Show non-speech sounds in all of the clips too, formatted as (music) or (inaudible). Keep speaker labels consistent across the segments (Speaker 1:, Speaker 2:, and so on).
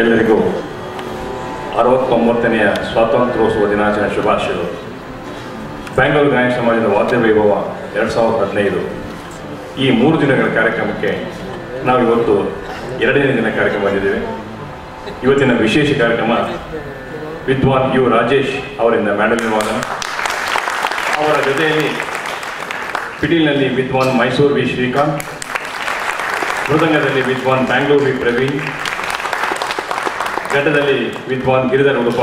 Speaker 1: ಎಲ್ಲರಿಗೂ ಅರವತ್ತೊಂಬತ್ತನೆಯ ಸ್ವಾತಂತ್ರ್ಯೋತ್ಸವ ದಿನಾಚರಣೆ ಶುಭಾಶಯಗಳು. ಬೆಂಗಳೂರು ಗಾಯನ ಸಮಾಜದ ವಾದ್ಯ ವೈಭವ ಎರಡು ಸಾವಿರದ ಹದಿನೈದು. ಈ ಮೂರು ದಿನಗಳ ಕಾರ್ಯಕ್ರಮಕ್ಕೆ ನಾವು ಇವತ್ತು ಎರಡನೇ ದಿನ ಕಾರ್ಯಕ್ರಮ ಬಂದಿದ್ದೇವೆ. ಇವತ್ತಿನ ವಿಶೇಷ ಕಾರ್ಯಕ್ರಮ ವಿದ್ವಾನ್ ಯು ರಾಜೇಶ್ ಅವರಿಂದ ಮ್ಯಾಡಮ್ ವಾದನ. ಅವರ ಜೊತೆಯಲ್ಲಿ ಪಿಟೀಲ್ನಲ್ಲಿ ವಿದ್ವಾನ್ ಮೈಸೂರು ವಿ ಶ್ರೀಕಾಂತ್, ಮೃದಂಗದಲ್ಲಿ ವಿದ್ವಾನ್ ಬ್ಯಾಂಗ್ಳೂರ್ ವಿ ಪ್ರವೀಣ್ ಘಟ್ಟದಲ್ಲಿ ವಿದ್ವಾನ್ ಗಿರಿಧರ್ ಉಡುಪ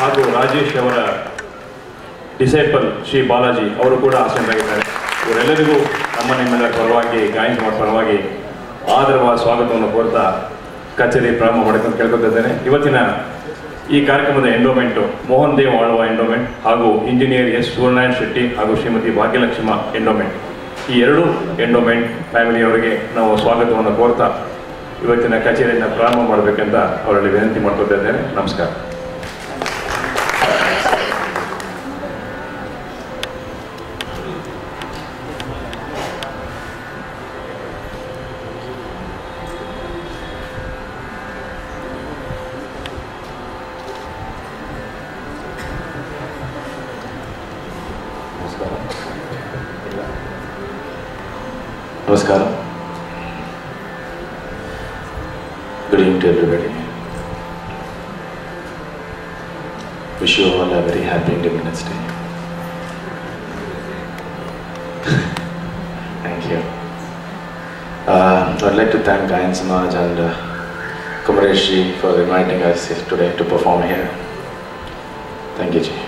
Speaker 1: ಹಾಗೂ ರಾಜೇಶ್ ಅವರ ಡಿಸೈಪಲ್ ಶ್ರೀ ಬಾಲಾಜಿ ಅವರು ಕೂಡ ಆಸೀನರಾಗಿದ್ದಾರೆ ಇವರೆಲ್ಲರಿಗೂ ನಮ್ಮ ನಿಮ್ಮೆಲ್ಲರ ಪರವಾಗಿ, ಗಾಯನ ಪರವಾಗಿ ಆದರವಾದ ಸ್ವಾಗತವನ್ನು ಕೋರ್ತಾ ಕಚೇರಿ ಪ್ರಾರಂಭ ಮಾಡಿಕೊಂಡು ಕೇಳ್ಕೊತಿದ್ದೇನೆ. ಇವತ್ತಿನ ಈ ಕಾರ್ಯಕ್ರಮದ ಎಂಡೋಮೆಂಟು ಮೋಹನ್ ದೇವ್ ಆಳ್ವ ಎಂಡೋಮೆಂಟ್ ಹಾಗೂ ಇಂಜಿನಿಯರ್ ಎಸ್ ಸೂರ್ಯನಾರಾಯಣ ಶೆಟ್ಟಿ ಹಾಗೂ ಶ್ರೀಮತಿ ಭಾಗ್ಯಲಕ್ಷ್ಮ ಎಂಡೋಮೆಂಟ್ ಈ ಎರಡು ಎಂಡೋಮೆಂಟ್ ಫ್ಯಾಮಿಲಿಯವರಿಗೆ ನಾವು ಸ್ವಾಗತವನ್ನು ಕೋರ್ತಾ ಇವತ್ತಿನ ಕಚೇರಿಯನ್ನು ಪ್ರಾರಂಭ ಮಾಡಬೇಕಂತ ಅವರಲ್ಲಿ ವಿನಂತಿ ಮಾಡ್ಕೊತಾ ಇದ್ದೇನೆ ನಮಸ್ಕಾರ
Speaker 2: ನಮಸ್ಕಾರ Good evening to everybody. Wish you all a very happy Independence Day. (laughs) thank you. Uh, I'd like to thank Gayan Samaj and uh, Kumresh for inviting us today to perform here. Thank you, Ji.